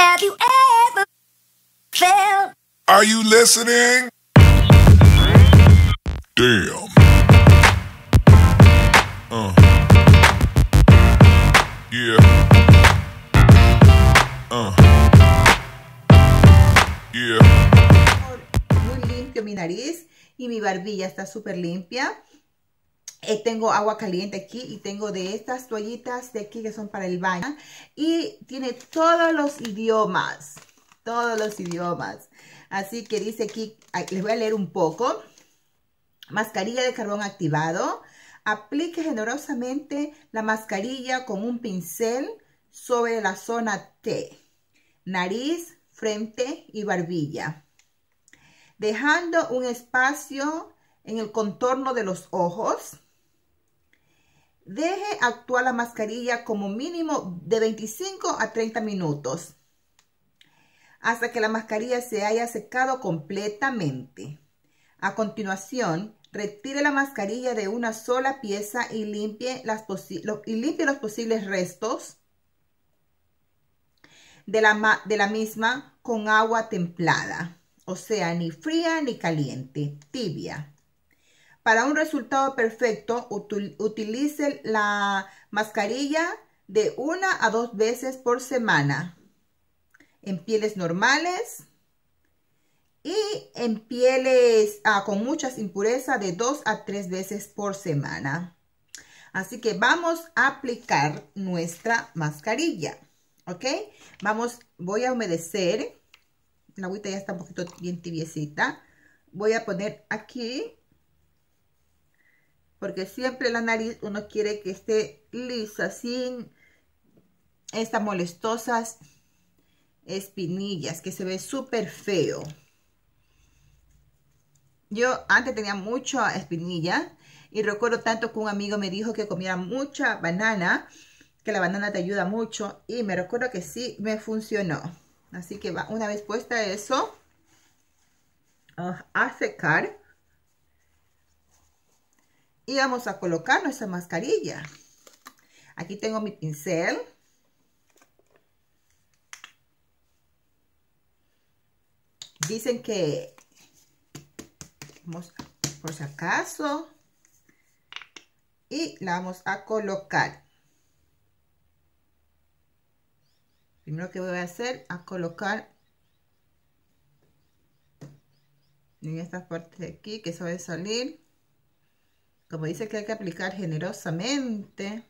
Have you ever felt? Are you listening? Damn. Uh. Yeah. Uh. Yeah. Muy limpio mi nariz y mi barbilla está súper limpia. Eh, tengo agua caliente aquí y tengo de estas toallitas de aquí que son para el baño. Y tiene todos los idiomas, todos los idiomas. Así que dice aquí, les voy a leer un poco. Mascarilla de carbón activado. Aplique generosamente la mascarilla con un pincel sobre la zona T, nariz, frente y barbilla, dejando un espacio en el contorno de los ojos Deje actuar la mascarilla como mínimo de 25 a 30 minutos hasta que la mascarilla se haya secado completamente. A continuación, retire la mascarilla de una sola pieza y limpie, las los posibles restos de la, de la misma con agua templada, o sea, ni fría ni caliente, tibia. Para un resultado perfecto, utilice la mascarilla de una a dos veces por semana en pieles normales y en pieles ah, con muchas impurezas de dos a tres veces por semana. Así que vamos a aplicar nuestra mascarilla, ¿ok? Vamos, voy a humedecer. La agüita ya está un poquito bien tibiecita. Voy a poner aquí porque siempre la nariz uno quiere que esté lisa, sin estas molestosas espinillas, que se ve súper feo. Yo antes tenía mucha espinilla y recuerdo tanto que un amigo me dijo que comiera mucha banana, que la banana te ayuda mucho y me recuerdo que sí me funcionó. Así que va, una vez puesta eso, a secar. Y vamos a colocar nuestra mascarilla. Aquí tengo mi pincel. Dicen que, vamos, por si acaso, y la vamos a colocar. Primero que voy a hacer, a colocar en esta parte de aquí que se salir. Como dice que hay que aplicar generosamente.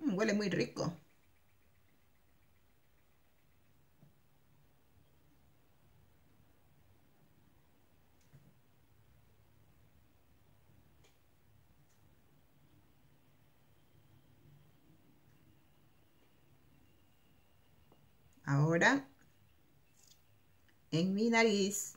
Mm, huele muy rico. Ahora en mi nariz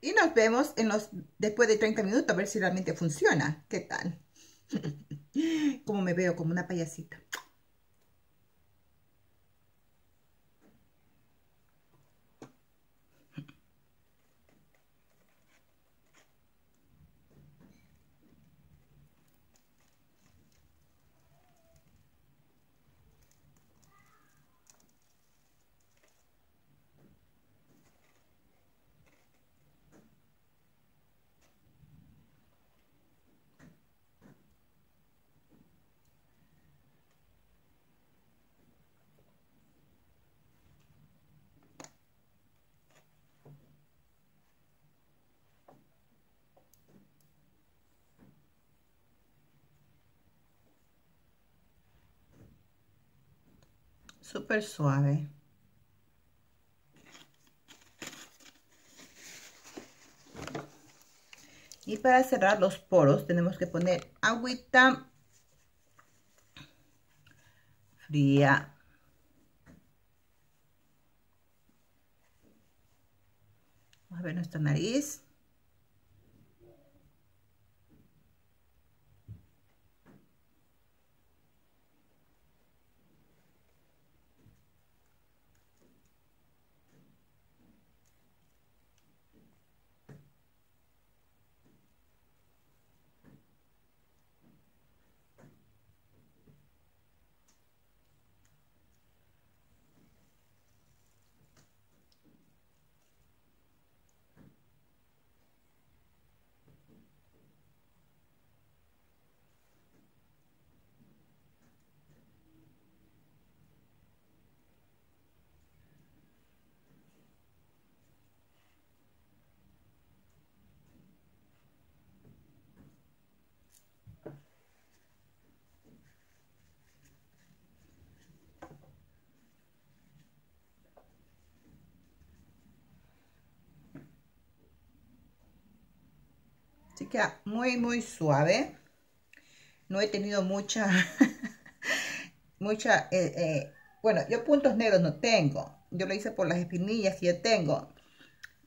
Y nos vemos en los, después de 30 minutos a ver si realmente funciona. ¿Qué tal? como me veo, como una payasita. súper suave. Y para cerrar los poros tenemos que poner agüita fría. Vamos a ver nuestra nariz. Así queda muy, muy suave. No he tenido mucha, mucha, eh, eh, bueno, yo puntos negros no tengo. Yo lo hice por las espinillas que yo tengo.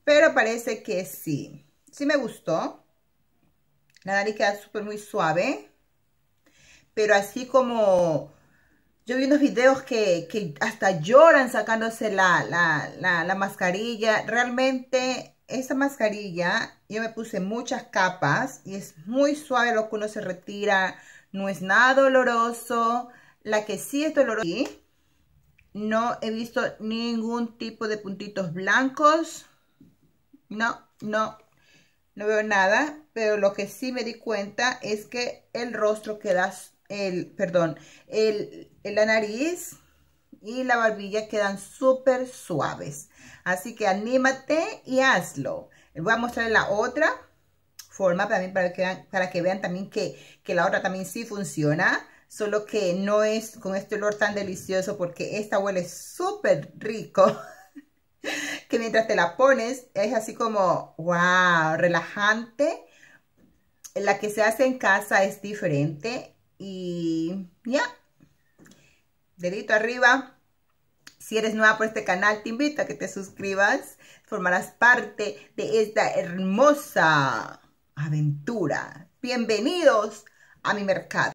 Pero parece que sí. Sí me gustó. La nariz queda súper muy suave. Pero así como... Yo vi unos videos que, que hasta lloran sacándose la, la, la mascarilla. Realmente esta mascarilla yo me puse muchas capas y es muy suave lo que uno se retira. No es nada doloroso. La que sí es dolorosa, no he visto ningún tipo de puntitos blancos. No, no, no veo nada. Pero lo que sí me di cuenta es que el rostro queda, el, perdón, el, la nariz y la barbilla quedan súper suaves. Así que anímate y hazlo. Les voy a mostrar la otra forma también para que vean, para que vean también que, que la otra también sí funciona. Solo que no es con este olor tan delicioso porque esta huele súper rico. que mientras te la pones es así como, wow, relajante. La que se hace en casa es diferente. Y ya, dedito arriba. Si eres nueva por este canal, te invito a que te suscribas. Formarás parte de esta hermosa aventura. Bienvenidos a mi mercado.